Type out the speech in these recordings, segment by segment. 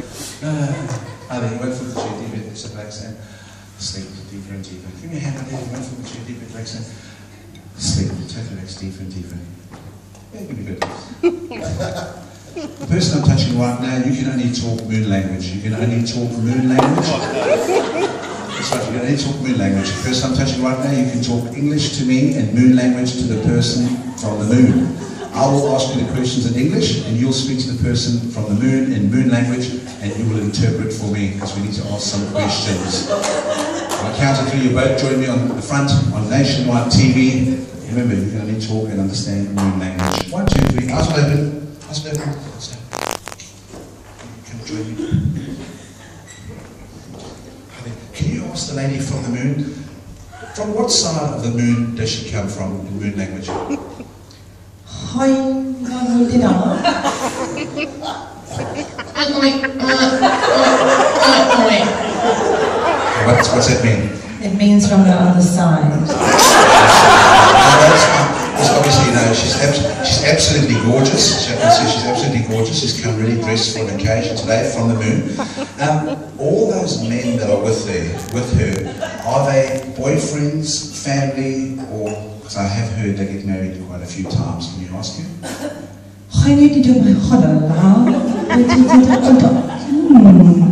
Uh, I think one foot the deeper, it's a black sand. Sleep deeper and deeper. Give me a hand on there, one foot the. Sleep, totally relax, deeper and deeper. The person I'm touching right now, you can only talk moon language. You can only talk moon language. Right, you can only talk moon language. The person I'm touching right now, you can talk English to me and moon language to the person from the moon. I will ask you the questions in English, and you'll speak to the person from the moon in moon language, and you will interpret for me, because we need to ask some questions. On the count of three, you both join me on the front on nationwide TV. Remember, you can only talk and understand moon language. One, two, three. Eyes will open. Eyes will open. Eyes open. Join me. Can you ask the lady from the moon, from what side of the moon does she come from in moon language? What's, what's that mean? It means from the other side. Because obviously, you know, she's, she's absolutely gorgeous. She's absolutely come really dressed for an occasion today from the moon. Um, all those men that are with her, with her, are they boyfriends, family, or because I have heard they get married quite a few times. Can you ask him? I need to do my honor now.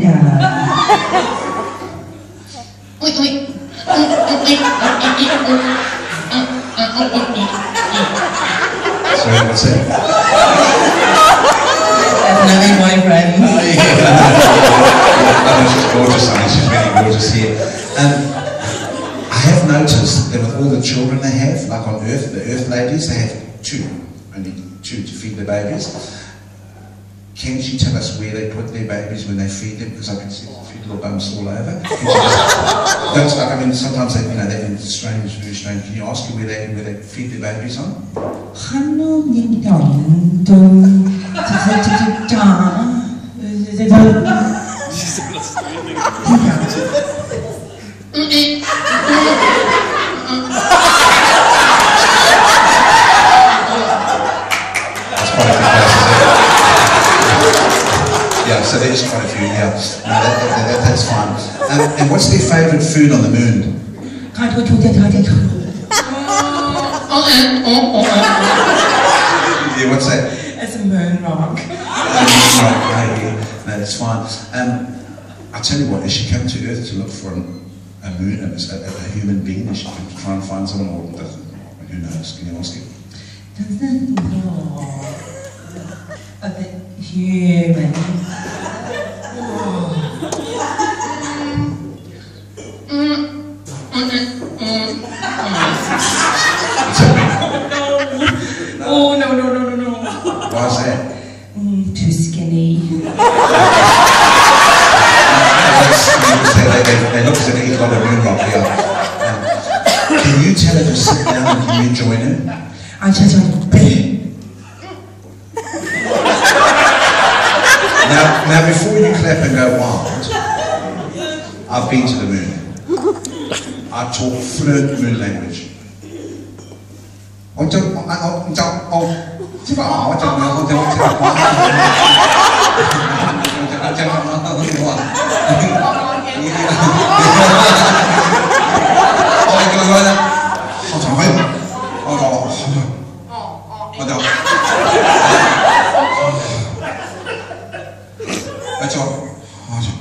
Yeah. Sorry, what's that? Boyfriend. Oh, she's gorgeous, I mean, she's really gorgeous here. Um, I have noticed that with all the children they have, like on Earth, the Earth ladies, they have two, only two to feed the babies. Can she tell us where they put their babies when they feed them? Because I can see little bumps all over. Like, I mean, sometimes they, you know, they're strange, very strange. Can you ask her where they, where they feed their babies on? That's quite a few places. Yeah, so there's quite a few, yeah. No, that, that, that, that's fine. And, and what's their favourite food on the moon? yeah, what's that? It's a moon rock. That's right, yeah, yeah. No, that's fine. Um, I'll tell you what, if she came to Earth to look for an a moon, a, a, a human being, is she going to try and find someone or doesn't? Who knows? Can you ask him? Doesn't know. A bit human. What's that mean? Oh no no no no no. Why is that? Mm, too skinny. They eat a moon rock here. Um, can you tell her to sit down and can you join? I just want to Now, now before you clap and go wild, I've been to the moon. I talk fluent moon language. 来脚往上